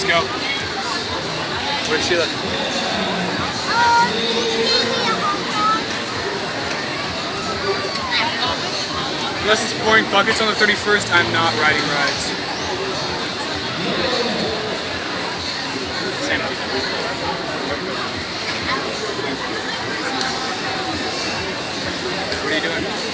Let's go. Where's Sheila? Unless it's pouring buckets on the 31st, I'm not riding rides. Same. What are you doing?